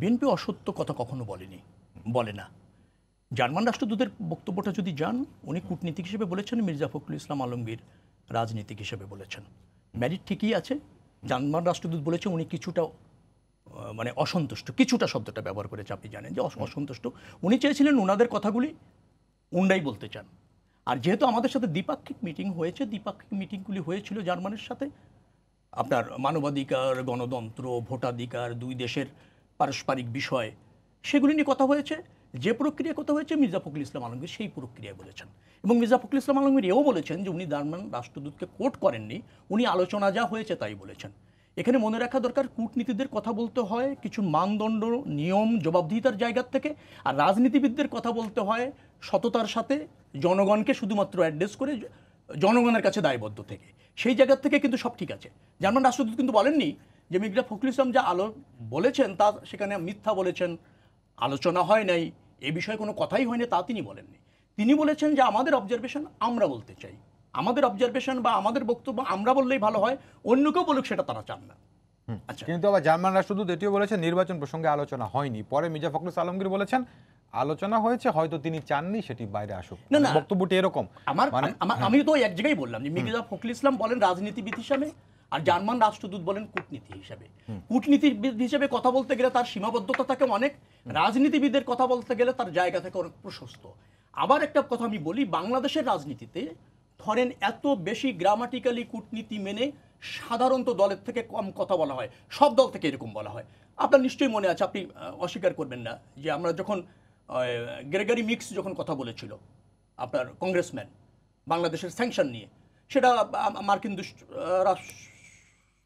BNP অসত্য কথা কখনো বলেনি বলে না। জার্মান রাষ্ট্রদূতের বক্তব্যটা যদি যান উনি কূটনীতিক হিসেবে বলেছেন মির্জা ফখরুল ইসলাম আলমগীর রাজনীতিক হিসেবে বলেছেন। ম্যারিট ঠিকই আছে জার্মান রাষ্ট্রদূত বলেছে উনি কিছুটা মানে অসন্তুষ্ট কিছুটা শব্দটা ব্যবহার করেছে আপনি জানেন যে অস- অসন্তুষ্ট। উনি চেয়েছিলেন ওনাদের কথাগুলি উন্ডাই বলতে চান। আর যেহেতু আমাদের সাথে দ্বিপাক্ষিক মিটিং হয়েছে দ্বিপাক্ষিক মিটিংগুলি হয়েছিল জার্মানের সাথে আপনার মানবাধিকার গণতন্ত্র ভোটাধিকার দুই দেশের পারস্পরিক বিষয়, সেগুলি নিয়ে কথা হয়েছে। যে প্রক্রিয়া কথা হয়েছে, মির্জা ফখরুল ইসলাম আলমগীর সেই প্রক্রিয়ায় বলেছেন। এবং মির্জা ফখরুল ইসলাম আলমগীর এও বলেছেন যে উনি জার্মান রাষ্ট্রদূতকে কোর্ট করেননি, উনি আলোচনা যা হয়েছে তাই বলেছেন। এখানে মনে রাখা দরকার, কূটনীতিদের কথা বলতে হয়, কিছু মানদণ্ড, নিয়ম, জবাবদিহিতার জায়গার থেকে, আর রাজনীতিবিদদের কথা বলতে হয় সততার সাথে, জনগণকে শুধুমাত্র অ্যাড্রেস করে জনগণের কাছে দায়বদ্ধ থেকে। সেই জায়গার থেকে কিন্তু সব ঠিক আছে। জার্মান রাষ্ট্রদূত কিন্তু বলেননি যে মির্জা ফখরুল ইসলাম যা আলো বলেছেন তা সেখানে মিথ্যা বলেছেন আলোচনা হয় নাই এ বিষয়ে কোনো কথাই হয়নি তা তিনি বলেননি। তিনি বলেছেন যে আমাদের অবজারভেশন আমরা বলতে চাই। আমাদের অবজারভেশন বা আমাদের বক্তব্য আমরা বললেই ভালো হয় অন্য কেউ বলুক সেটা তারা চান না। আচ্ছা। কিন্তু আবার জার্মান রাষ্ট্রদূত এটিও বলেছেন নির্বাচন প্রসঙ্গে আলোচনা হয়নি। পরে মির্জা ফখরুল আলমগীর বলেছেন আলোচনা হয়েছে হয়তো তিনি চাননি সেটি বাইরে আসুক। না, না। বক্তব্যটি এরকম। আমার মানে আমার আমি তো এক জায়গায় বললাম যে মির্জা ফখরুল ইসলাম বলেন রাজনীতিবিদ হিসাবে আর জার্মান রাষ্ট্রদূত বলেন কূটনীতি হিসাবে। কূটনীতিবিদ হিসেবে কথা বলতে গেলে তার সীমাবদ্ধতা থাকে অনেক রাজনীতিবিদের কথা বলতে গেলে তার জায়গা থেকে অনেক প্রশস্ত। আবার একটা কথা আমি বলি বাংলাদেশের রাজনীতিতে ধরেন এত বেশি গ্রামাটিক্যালি কূটনীতি মেনে সাধারণত দলের থেকে কম কথা বলা হয় সব দল থেকে এরকম বলা হয়। আপনার নিশ্চয়ই মনে আছে আপনি অস্বীকার করবেন না যে আমরা যখন গ্রেগারি মিক্স যখন কথা বলেছিল আপনার কংগ্রেসম্যান বাংলাদেশের স্যাংশন নিয়ে সেটা মার্কিন দুষ্ট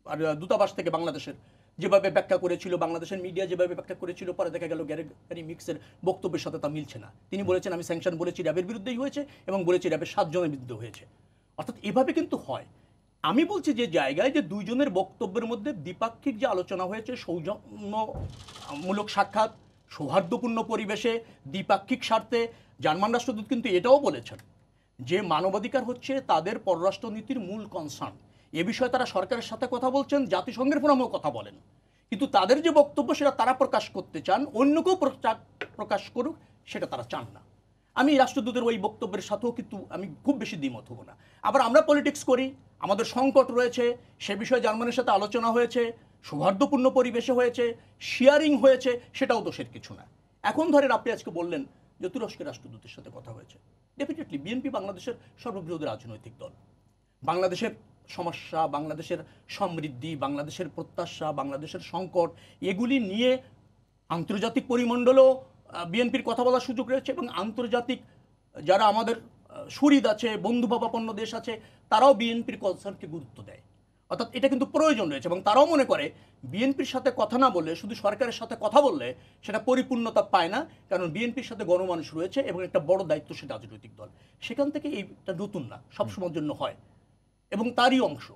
আর দূতাবাস থেকে বাংলাদেশের যেভাবে ব্যাখ্যা করেছিল বাংলাদেশের মিডিয়া যেভাবে ব্যাখ্যা করেছিল পরে দেখা গেল গ্যারি মিক্সের বক্তব্যের সাথে তা মিলছে না। তিনি বলেছেন আমি স্যাংশন বলেছি র্যাবের বিরুদ্ধেই হয়েছে এবং বলেছি র্যাবের সাতজনের বিরুদ্ধে হয়েছে। অর্থাৎ এভাবে কিন্তু হয়। আমি বলছি যে জায়গায় যে দুইজনের বক্তব্যের মধ্যে দ্বিপাক্ষিক যে আলোচনা হয়েছে সৌজন্যমূলক সাক্ষাৎ সৌহার্দ্যপূর্ণ পরিবেশে দ্বিপাক্ষিক স্বার্থে জার্মান রাষ্ট্রদূত কিন্তু এটাও বলেছেন যে মানবাধিকার হচ্ছে তাদের পররাষ্ট্রনীতির মূল কনসার্ন এ বিষয়ে তারা সরকারের সাথে কথা বলছেন, জাতিসংঘের ফোরামেও কথা বলেন। কিন্তু তাদের যে বক্তব্য, সেটা তারা প্রকাশ করতে চান, অন্য কেউ প্রকাশ করুক, সেটা তারা চান না। আমি রাষ্ট্রদূতের ওই বক্তব্যের সাথেও কিন্তু আমি খুব বেশি দ্বিমত হব না। আবার আমরা পলিটিক্স করি, আমাদের সংকট রয়েছে, সে বিষয়ে জার্মানির সাথে আলোচনা হয়েছে, সৌহার্দ্যপূর্ণ পরিবেশে হয়েছে শেয়ারিং হয়েছে, সেটাও দোষের কিছু না। এখন ধরেন আপনি আজকে বললেন যে তুরস্কের রাষ্ট্রদূতের সাথে কথা হয়েছে। ডেফিনেটলি বিএনপি বাংলাদেশের সর্ববৃহৎ রাজনৈতিক দল। বাংলাদেশের সমস্যা, বাংলাদেশের সমৃদ্ধি, বাংলাদেশের প্রত্যাশা, বাংলাদেশের সংকট, এগুলি নিয়ে আন্তর্জাতিক পরিমণ্ডলেও বিএনপির কথা বলার সুযোগ রয়েছে এবং আন্তর্জাতিক যারা আমাদের সুহৃদ আছে বন্ধুভাবাপন্ন দেশ আছে, তারাও বিএনপির কনসার্নকে গুরুত্ব দেয়। অর্থাৎ এটা কিন্তু প্রয়োজন রয়েছে এবং তারাও মনে করে বিএনপির সাথে কথা না বললে, শুধু সরকারের সাথে কথা বললে সেটা পরিপূর্ণতা পায় না, কারণ বিএনপির সাথে গণমানুষ রয়েছে এবং একটা বড় দায়িত্বশীল রাজনৈতিক দল। সেখান থেকে এইটা নতুন না, সবসময়ের জন্য হয়। এবং তারই অংশ।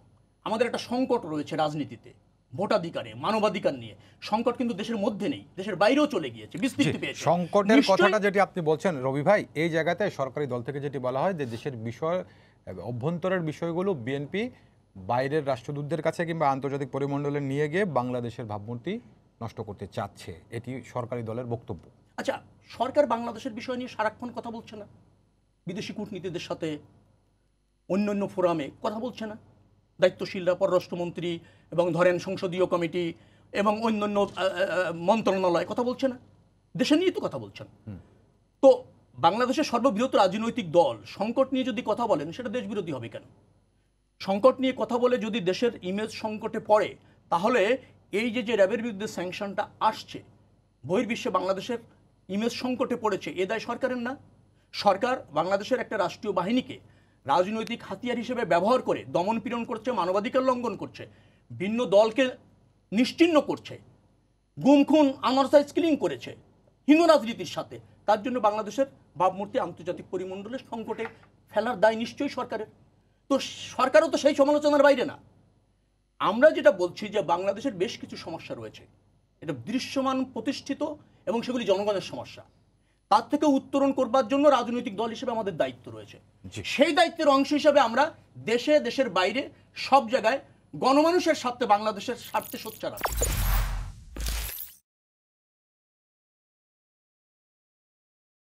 আমাদের একটা সংকট রয়েছে রাজনীতিতে ভোটাধিকারে মানবাধিকার নিয়ে। সংকট কিন্তু দেশের মধ্যে নেই দেশের বাইরেও চলে গিয়েছে বিস্তৃতি পেয়েছে। সংকটের কথাটা যেটি আপনি বলছেন রবি ভাই এই জায়গাতে সরকারি দল থেকে যেটি বলা হয় যে দেশের বিষয় অভ্যন্তরের বিষয়গুলো বিএনপি বাইরের রাষ্ট্রদূতদের কাছে কিংবা আন্তর্জাতিক পরিমণ্ডলে নিয়ে গিয়ে বাংলাদেশের ভাবমূর্তি নষ্ট করতে চাচ্ছে। এটি সরকারি দলের বক্তব্য। আচ্ছা সরকার বাংলাদেশের বিষয় নিয়ে সারাক্ষণ কথা বলছে না? বিদেশি কূটনীতিদের সাথে অন্য অন্য ফোরামে কথা বলছে না। দায়িত্বশীলরা পররাষ্ট্রমন্ত্রী এবং ধরেন সংসদীয় কমিটি এবং অন্যান্য মন্ত্রণালয় কথা বলছে না। দেশে নিয়ে তো কথা বলছেন। তো বাংলাদেশের সর্ববৃহৎ রাজনৈতিক দল সংকট নিয়ে যদি কথা বলেন সেটা দেশবিরোধী হবে কেন? সংকট নিয়ে কথা বলে যদি দেশের ইমেজ সংকটে পড়ে তাহলে এই যে যে র্যাবের বিরুদ্ধে স্যাংশনটা আসছে বহির্বিশ্বে বাংলাদেশের ইমেজ সংকটে পড়েছে এ দায় সরকারের না। সরকার বাংলাদেশের একটা রাষ্ট্রীয় বাহিনীকে রাজনৈতিক হাতিয়ার হিসেবে ব্যবহার করে দমন পীড়ন করছে, মানবাধিকার লঙ্ঘন করছে, ভিন্ন দলকে নিশ্চিহ্ন করছে, গুম খুন আনারসাইজ কিলিং করেছে, হিন্দু রাজনীতির সাথে। তার জন্য বাংলাদেশের ভাবমূর্তি আন্তর্জাতিক পরিমণ্ডলের সংকটে ফেলার দায় নিশ্চয়ই সরকারের। তো সরকারও তো সেই সমালোচনার বাইরে না। আমরা যেটা বলছি যে বাংলাদেশের বেশ কিছু সমস্যা রয়েছে। এটা দৃশ্যমান, প্রতিষ্ঠিত এবং সেগুলি জনগণের সমস্যা। তার থেকে উত্তরণ করবার জন্য রাজনৈতিক দল হিসেবে আমাদের দায়িত্ব রয়েছে। সেই দায়িত্বের অংশ হিসেবে আমরা দেশে দেশের বাইরে সব জায়গায় গণমানুষের স্বার্থে বাংলাদেশের স্বার্থে সোচ্চার আছি